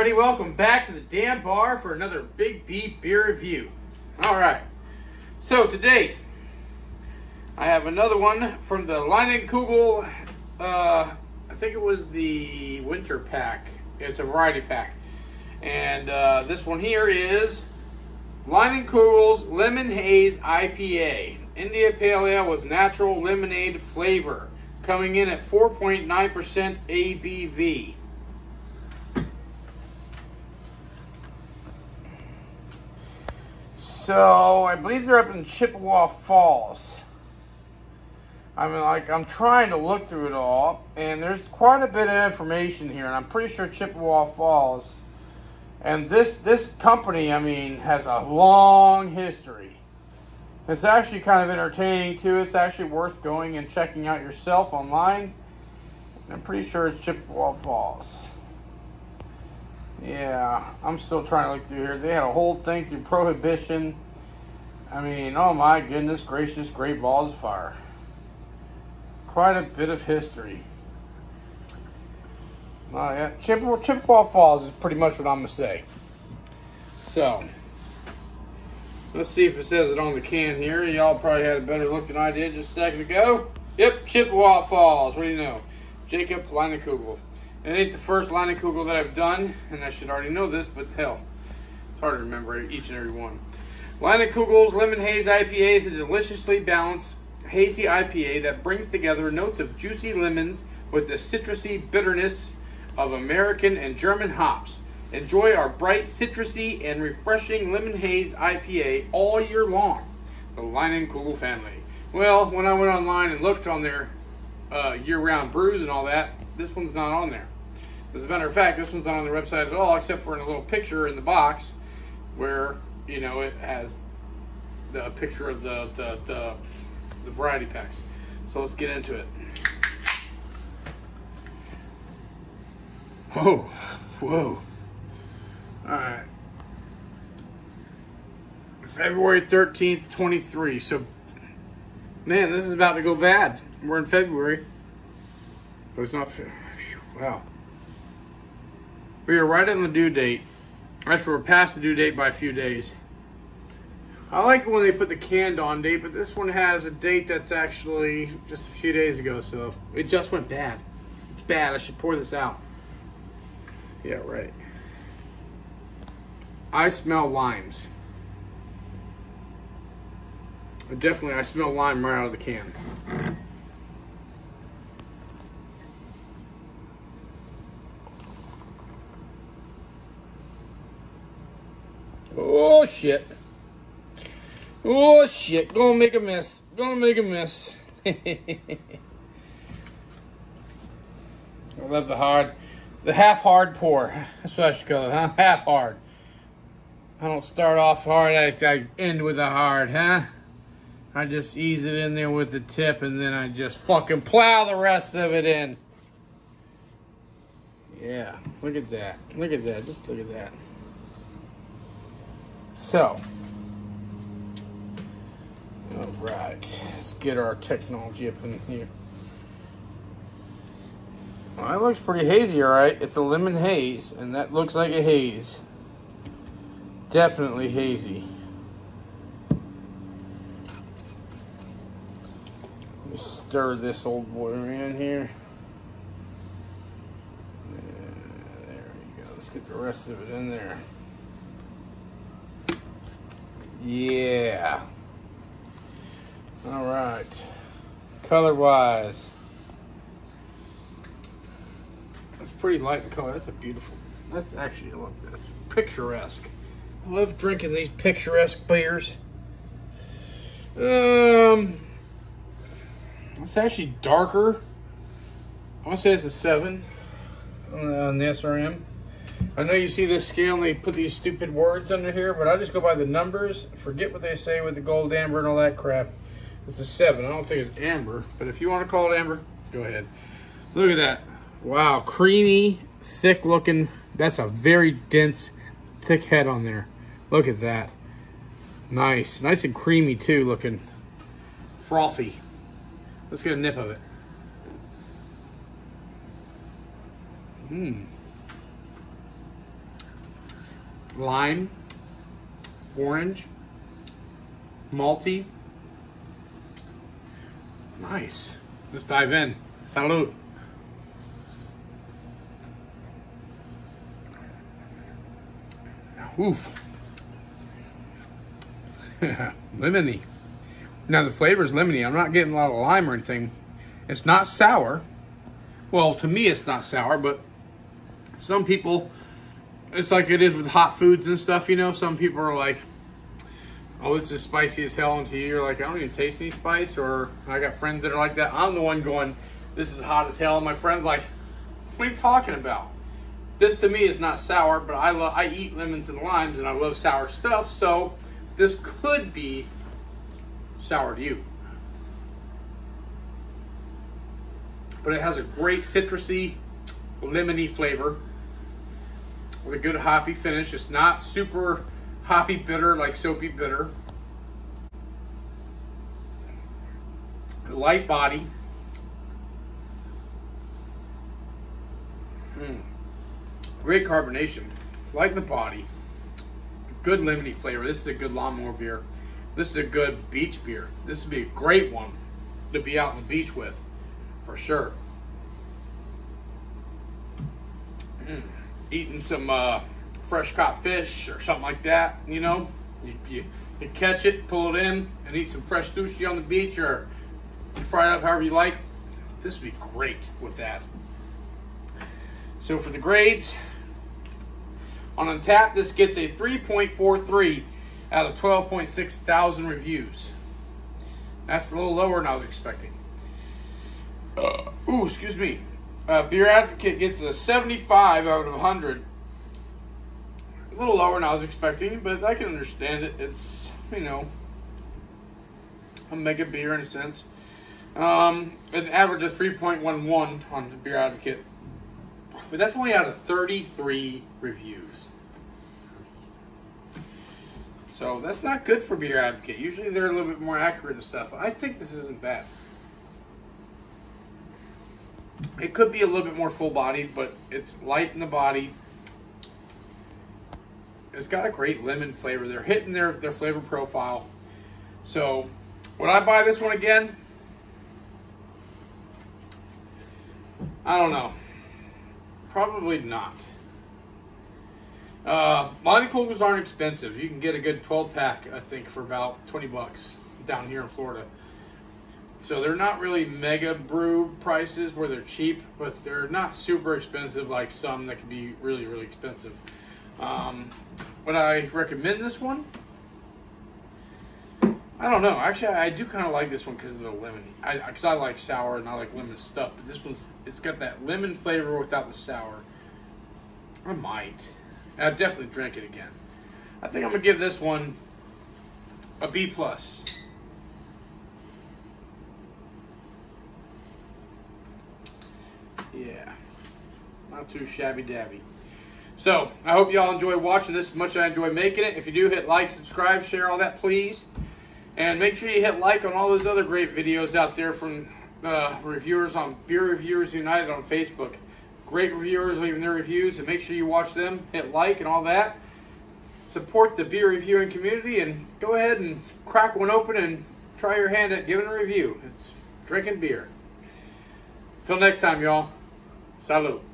everybody. Welcome back to the damn bar for another Big B beer review. All right. So today, I have another one from the Leinenkugel. Uh, I think it was the winter pack. It's a variety pack, and uh, this one here is Leinenkugel's Lemon Haze IPA, India Pale Ale with natural lemonade flavor, coming in at 4.9% ABV. So I believe they're up in Chippewa Falls. I mean, like I'm trying to look through it all, and there's quite a bit of information here, and I'm pretty sure Chippewa Falls. And this this company, I mean, has a long history. It's actually kind of entertaining too. It's actually worth going and checking out yourself online. I'm pretty sure it's Chippewa Falls. Yeah, I'm still trying to look through here. They had a whole thing through Prohibition. I mean, oh my goodness gracious, great balls of fire. Quite a bit of history. Oh yeah, Chippewa, Chippewa Falls is pretty much what I'm gonna say. So, let's see if it says it on the can here. Y'all probably had a better look than I did just a second ago. Yep, Chippewa Falls. What do you know? Jacob Leinenkugel. It ain't the first Leinenkugel that I've done, and I should already know this, but hell, it's hard to remember each and every one. Leinenkugel's Lemon Haze IPA is a deliciously balanced, hazy IPA that brings together notes of juicy lemons with the citrusy bitterness of American and German hops. Enjoy our bright, citrusy, and refreshing Lemon Haze IPA all year long. The Leinenkugel family. Well, when I went online and looked on their uh, year-round brews and all that, this one's not on there. As a matter of fact, this one's not on the website at all, except for in a little picture in the box where, you know, it has the picture of the, the, the, the variety packs. So let's get into it. Whoa, whoa. All right. February 13th, 23. So, man, this is about to go bad. We're in February. But it's not, wow. We are right on the due date. Actually, we're past the due date by a few days. I like when they put the canned on date, but this one has a date that's actually just a few days ago, so it just went bad. It's bad. I should pour this out. Yeah, right. I smell limes. Definitely, I smell lime right out of the can. Oh shit. Oh shit. Gonna make a mess. Gonna make a mess. I love the hard, the half hard pour. That's what I should call it, huh? Half hard. I don't start off hard, I, I end with a hard, huh? I just ease it in there with the tip and then I just fucking plow the rest of it in. Yeah, look at that. Look at that. Just look at that. So, all right, let's get our technology up in here. Well, that looks pretty hazy, all right. It's a lemon haze, and that looks like a haze. Definitely hazy. Let me stir this old boy in here. There we go. Let's get the rest of it in there. Yeah. All right. Color wise. That's pretty light in color. That's a beautiful. That's actually, look, that's picturesque. I love drinking these picturesque beers. Um, it's actually darker. I'm gonna say it's a seven on the SRM. I know you see this scale and they put these stupid words under here, but I just go by the numbers. Forget what they say with the gold amber and all that crap. It's a seven. I don't think it's amber, but if you want to call it amber, go ahead. Look at that. Wow, creamy, thick looking. That's a very dense, thick head on there. Look at that. Nice. Nice and creamy too looking. Frothy. Let's get a nip of it. Mmm. Lime, orange, malty. Nice. Let's dive in. Salud. Oof. lemony. Now the flavor is lemony. I'm not getting a lot of lime or anything. It's not sour. Well, to me it's not sour, but some people, it's like it is with hot foods and stuff, you know. Some people are like, oh, this is spicy as hell. And to you, you're like, I don't even taste any spice. Or I got friends that are like that. I'm the one going, this is hot as hell. And my friend's like, what are you talking about? This to me is not sour, but I love I eat lemons and limes and I love sour stuff, so this could be sour to you. But it has a great citrusy, lemony flavor with a good hoppy finish. It's not super hoppy bitter like soapy bitter. Light body. Mm. Great carbonation. Light in the body. Good lemony flavor. This is a good lawnmower beer. This is a good beach beer. This would be a great one to be out on the beach with, for sure. Mm. Eating some uh, fresh caught fish or something like that, you know. You, you, you catch it, pull it in, and eat some fresh sushi on the beach or fry it up however you like. This would be great with that. So for the grades, on Untappd, this gets a 3.43 out of 12.6 thousand reviews. That's a little lower than I was expecting. Ooh, excuse me. Uh, Beer Advocate gets a 75 out of 100. A little lower than I was expecting, but I can understand it. It's, you know, a mega beer in a sense. Um, an average of 3.11 on Beer Advocate. But that's only out of 33 reviews. So that's not good for Beer Advocate. Usually they're a little bit more accurate and stuff. I think this isn't bad. It could be a little bit more full bodied, but it's light in the body. It's got a great lemon flavor. They're hitting their, their flavor profile. So, would I buy this one again? I don't know. Probably not. Uh, Cougars aren't expensive. You can get a good 12 pack, I think, for about 20 bucks down here in Florida. So they're not really mega brew prices where they're cheap, but they're not super expensive like some that can be really, really expensive. Um, would I recommend this one? I don't know. Actually, I do kind of like this one because of the lemon. Because I, I, like sour and I like lemon stuff. But this one's, it's got that lemon flavor without the sour. I might. I'd definitely drink it again. I think I'm to give this one a B+. plus. Yeah. Not too shabby dabby. So, I hope y'all enjoy watching this as much as I enjoy making it. If you do, hit like, subscribe, share all that, please. And make sure you hit like on all those other great videos out there from uh, reviewers on Beer Reviewers United on Facebook. Great reviewers leaving their reviews, and make sure you watch them, hit like and all that. Support the beer reviewing community, and go ahead and crack one open and try your hand at giving a review. It's drinking beer. Till next time, y'all. Salud.